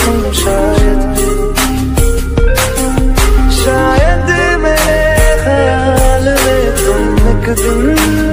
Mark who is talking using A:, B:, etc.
A: तुम शायद शायद मेरे ख्याल में तुम एक दिन